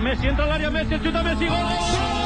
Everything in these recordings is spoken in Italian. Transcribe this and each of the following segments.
Messi entra al área, Messi, chuta Messi, gol.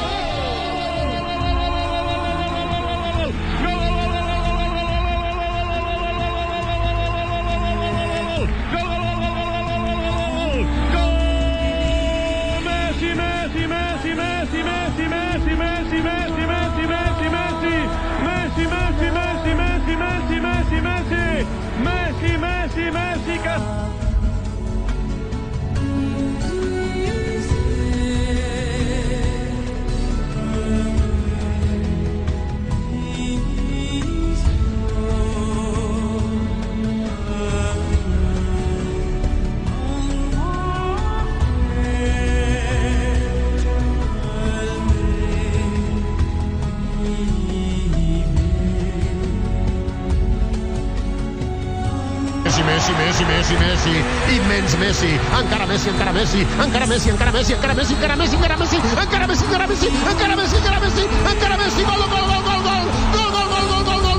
Messi, Messi, Messi, immens Messi, encara Messi, encara Messi, encara Messi, encara Messi, encara Messi, encara Messi, encara Messi, encara Messi, encara Messi, encara Messi, encara Messi, encara Messi, gol, gol, gol, gol, gol, gol, gol, gol, gol,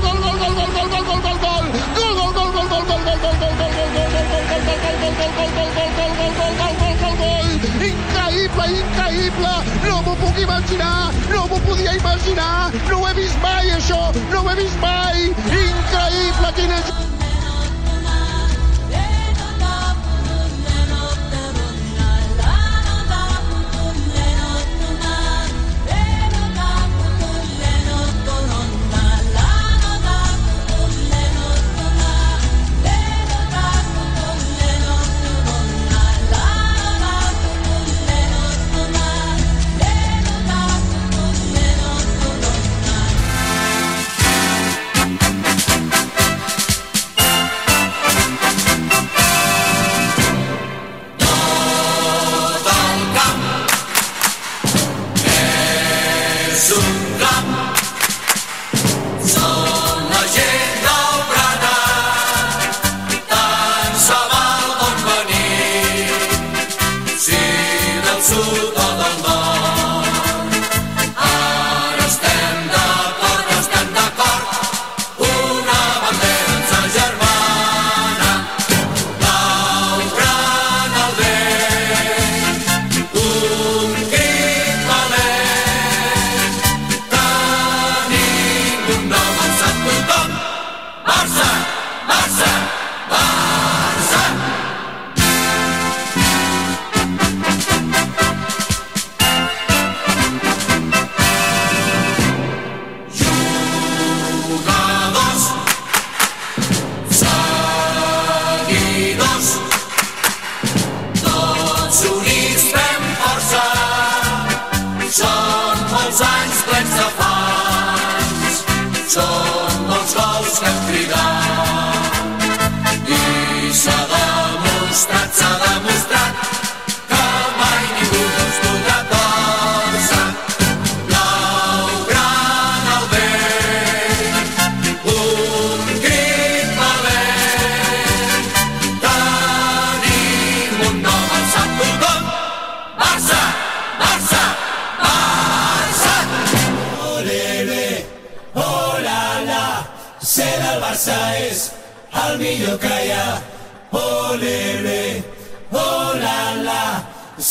gol, gol, gol, gol, gol, gol, gol, gol, gol, Increïble, increïble! No m'ho puc imaginar! No m'ho podia imaginar! No ho he vist mai, això! No ho he vist mai! Increïble! Quina... És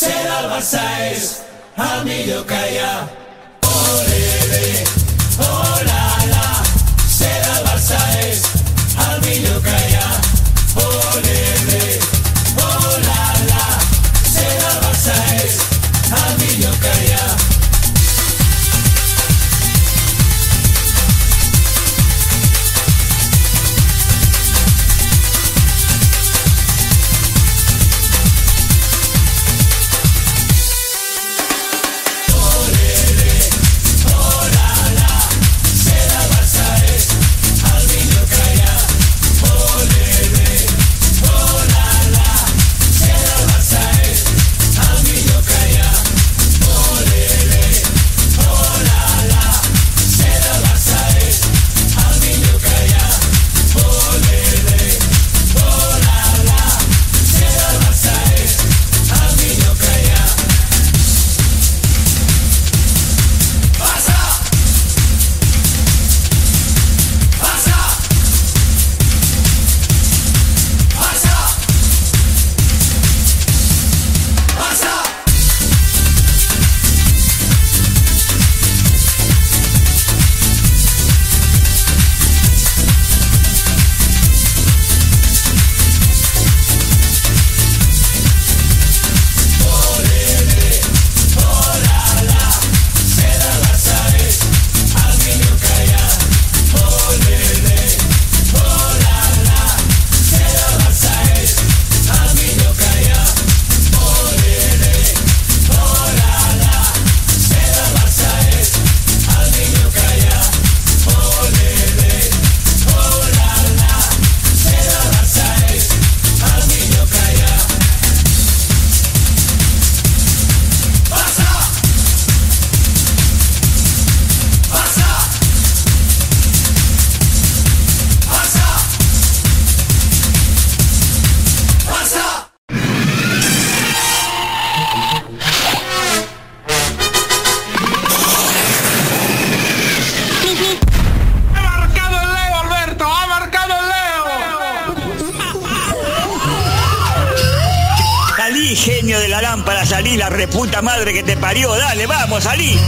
Ser Albacáez, Emilio Calla. Olele, olala. Ser Albacáez, Emilio Calla. Olele. Genio de la lámpara, salí, la reputa madre que te parió. Dale, vamos, salí.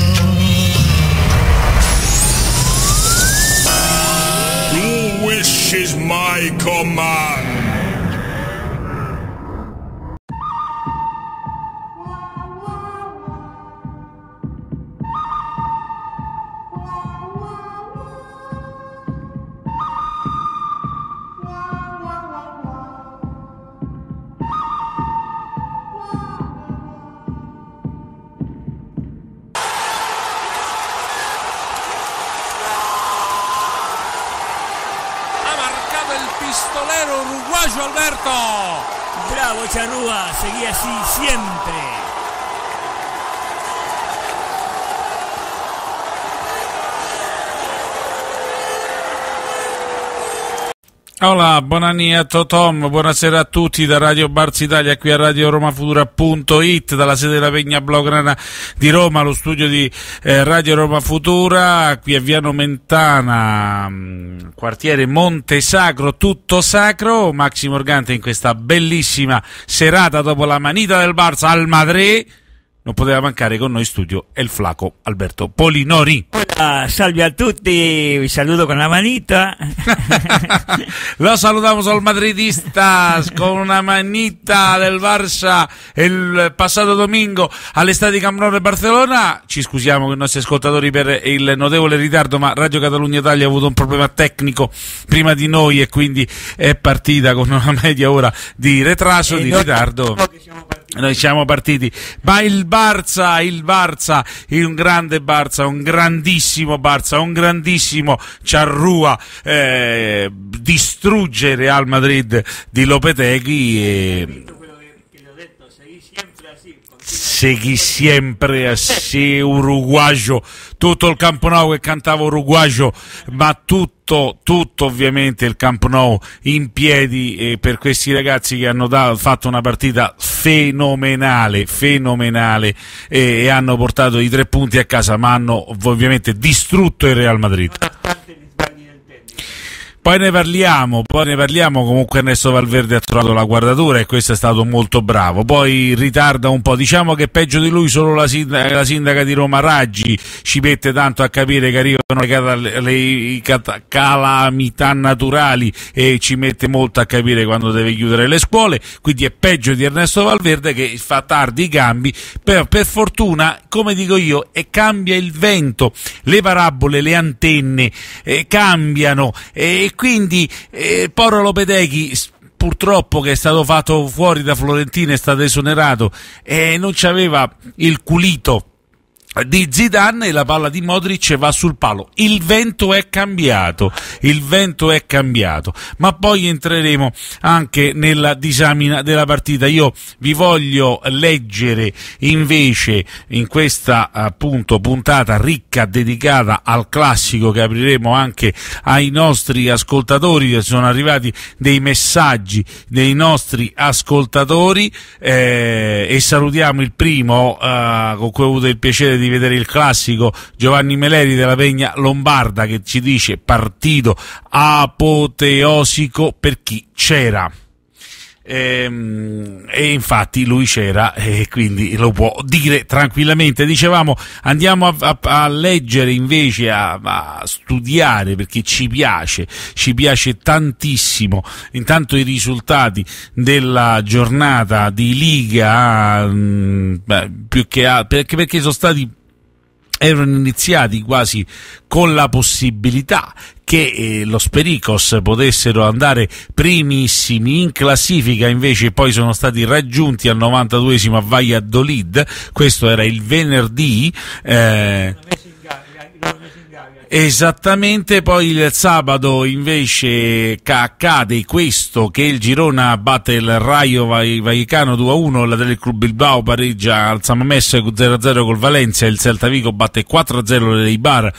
Bravo, Charrúa, seguí así siempre. Hola, buonanni a Totom, buonasera a tutti da Radio Barz Italia qui a Radio Romafutura.it dalla sede della Pegna Blaugrana di Roma, lo studio di eh, Radio Roma Futura, qui a Viano Mentana, mh, quartiere Monte Sacro, tutto sacro, Maxi Morgante in questa bellissima serata dopo la manita del Barça al Madrid. Non poteva mancare con noi in studio il flaco Alberto Polinori. Hola, salve a tutti, vi saludo con la manita. Lo saludamos al madridistas con una manita del Barça il passato domingo all'estate di Camp di Barcellona. Ci scusiamo con i nostri ascoltatori per il notevole ritardo, ma Radio Catalunya Italia ha avuto un problema tecnico prima di noi e quindi è partita con una media ora di retraso, di ritardo. Noi siamo partiti, ma il Barça, il Barça, un grande Barça, un grandissimo Barça, un grandissimo Charrua eh, distrugge Real Madrid di Lopetegui e segui sempre así uruguayo tutto il Camp Nou che cantava uruguayo ma tutto, tutto ovviamente il Camp Nou in piedi eh, per questi ragazzi che hanno da- fatto una partita fenomenale fenomenale eh, e hanno portato i tre punti a casa ma hanno ovviamente distrutto il Real Madrid poi ne parliamo, poi ne parliamo, comunque Ernesto Valverde ha trovato la guardatura e questo è stato molto bravo, poi ritarda un po', diciamo che peggio di lui solo la sindaca, la sindaca di Roma Raggi ci mette tanto a capire che arrivano le, le- cata- calamità naturali e ci mette molto a capire quando deve chiudere le scuole, quindi è peggio di Ernesto Valverde che fa tardi i cambi, però per fortuna, come dico io, cambia il vento, le parabole, le antenne eh, cambiano e quindi eh, Porro Lopeteghi purtroppo che è stato fatto fuori da Florentina è stato esonerato e non c'aveva il culito di Zidane e la palla di Modric va sul palo. Il vento è cambiato, il vento è cambiato, ma poi entreremo anche nella disamina della partita. Io vi voglio leggere invece in questa appunto puntata ricca dedicata al classico che apriremo anche ai nostri ascoltatori, che sono arrivati dei messaggi dei nostri ascoltatori eh, e salutiamo il primo eh, con cui ho avuto il piacere di vedere il classico Giovanni Meleri della Pegna Lombarda che ci dice partito apoteosico per chi c'era. Ehm, E, infatti lui c'era e quindi lo può dire tranquillamente. Dicevamo andiamo a, a- a leggere invece, a, a studiare perché ci piace, ci piace tantissimo. Intanto i risultati della giornata di Liga, mm, beh, più che altro, perché, perché sono stati erano iniziati quasi con la possibilità che eh, lo Spericos potessero andare primissimi in classifica, invece poi sono stati raggiunti al 92esimo a Valladolid, questo era il venerdì. eh, Esattamente, poi il sabato invece ca- accade questo che il Girona batte il Raio Vallecano 2-1, la del Club Bilbao pareggia al Samamesse 0-0 col Valencia, il Celta Vigo batte 4-0 l'Eibar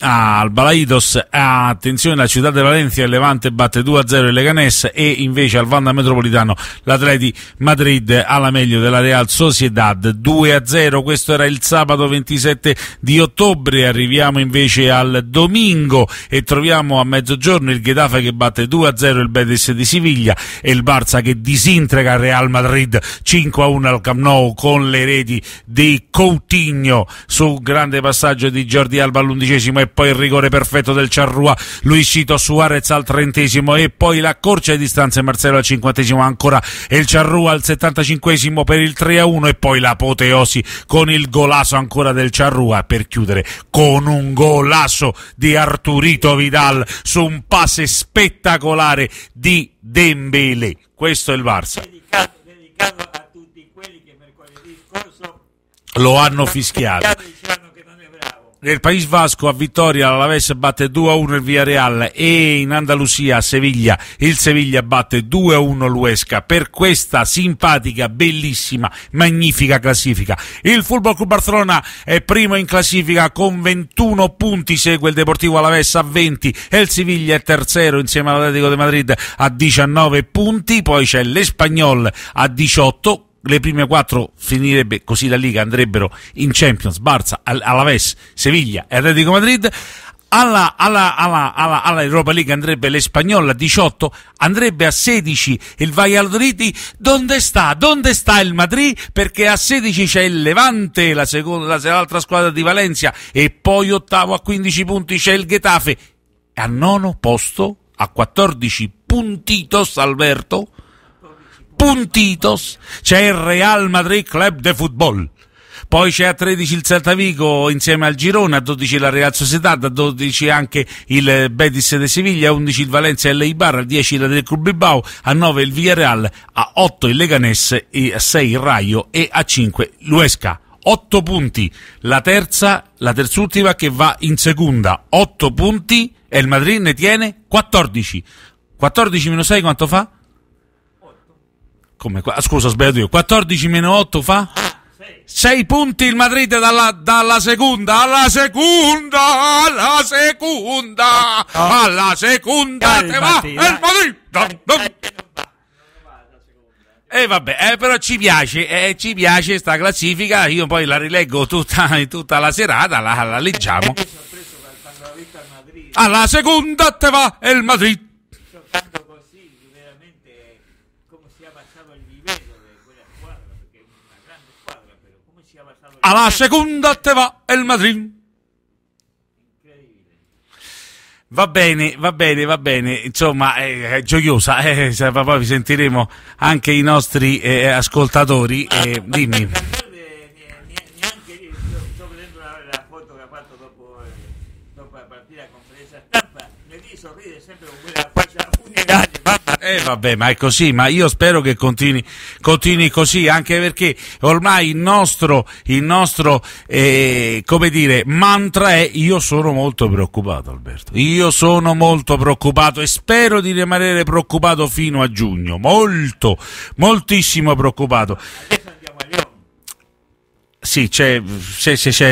al Balaidos, attenzione la città di Valencia, il Levante batte 2-0 il Leganés e invece al Vanda Metropolitano l'Atleti Madrid alla meglio della Real Sociedad 2-0, questo era il sabato 27 di ottobre, arriviamo invece al domingo e troviamo a mezzogiorno il Getafe che batte 2-0 il Betis di Siviglia e il Barça che disintegra il Real Madrid 5-1 al Camp Nou con le reti di Coutinho. Su grande passaggio di Jordi Alba all'undicesimo e poi il rigore perfetto del Charrua Luisito Suarez al trentesimo e poi la corcia di distanza Marcello al cinquantesimo ancora e il Charrua al settantacinquesimo per il 3-1 e poi l'apoteosi con il golasso ancora del Charrua per chiudere con un golasso di Arturito Vidal su un passe spettacolare di Dembele questo è il Barça. Dedicato, dedicato a tutti quelli che mercoledì scorso lo hanno fischiato nel País Vasco a vittoria l'Alaves batte 2-1 il Villarreal e in Andalusia a Seviglia il Seviglia batte 2-1 l'Uesca per questa simpatica, bellissima, magnifica classifica. Il Football Club Barcellona è primo in classifica con 21 punti, segue il Deportivo Alaves a 20 e il Siviglia è terzo insieme all'Atletico de Madrid a 19 punti, poi c'è l'Espagnol a 18 le prime quattro finirebbe così la Liga andrebbero in Champions, Barça, Al- Alaves, Seviglia e Atletico Madrid. Alla, alla, alla, alla, Europa League andrebbe l'Espagnol a 18, andrebbe a 16 il Valladolid. Dove sta? Dove sta il Madrid? Perché a 16 c'è il Levante, la seconda, la- l'altra squadra di Valencia, e poi ottavo a 15 punti c'è il Getafe. Al nono posto, a 14 puntitos, Alberto, puntitos c'è il Real Madrid Club de Football. Poi c'è a 13 il Celta Vigo insieme al Girona, a 12 la Real Sociedad, a 12 anche il Betis de Siviglia, a 11 il Valencia e l'Eibar, a 10 la del Club Bilbao, a 9 il Villarreal, a 8 il Leganés, e a 6 il Raio e a 5 l'Uesca. 8 punti, la terza, la terzultima che va in seconda, 8 punti e il Madrid ne tiene 14. 14 meno 6 quanto fa? Come qua? Scusa, ho sbagliato io. 14 meno 8 fa? 6 punti il Madrid dalla, dalla seconda, alla seconda, alla seconda, alla seconda, te va Calmati, il. Madrid. E vabbè, eh, però ci piace, eh, ci piace sta classifica, io poi la rileggo tutta, tutta la serata, la, la leggiamo. Alla seconda te va il Madrid. Giocando così, veramente come si è abbassato il livello di quella squadra, perché è una grande squadra, però come si è abbassato il Alla seconda te va il Madrid. Va bene, va bene, va bene, insomma è, è gioiosa, eh, poi sentiremo anche i nostri eh, ascoltatori. eh, dimmi. livello? Neanche lì, sto, sto vedendo la, la foto che ha fatto dopo, eh, dopo la partita a conferenza stampa, lì sorride sempre con quella faccia funeraria, Eh vabbè, ma è così, ma io spero che continui, continui così, anche perché ormai il nostro, il nostro eh, come dire, mantra è io sono molto preoccupato Alberto, io sono molto preoccupato e spero di rimanere preoccupato fino a giugno, molto, moltissimo preoccupato. adesso andiamo a. Sì, c'è, c'è, c'è